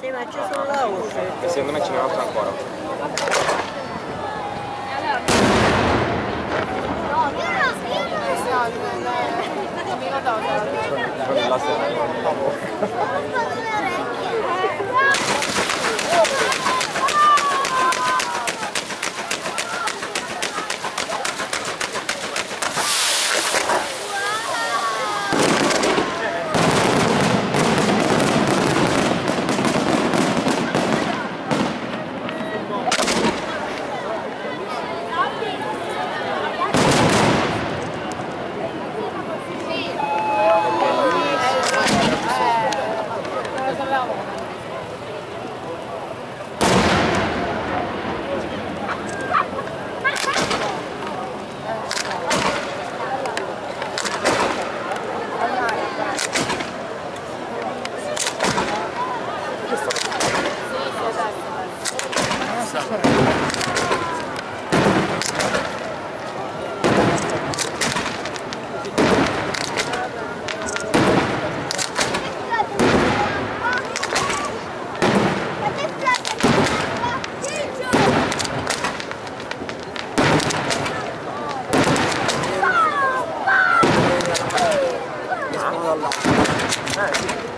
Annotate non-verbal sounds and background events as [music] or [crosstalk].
Sì, ma ci sono la luce. E secondo me ce n'è un'altra ancora. Quella [laughs] là [laughs] ইনশাআল্লাহ হ্যাঁ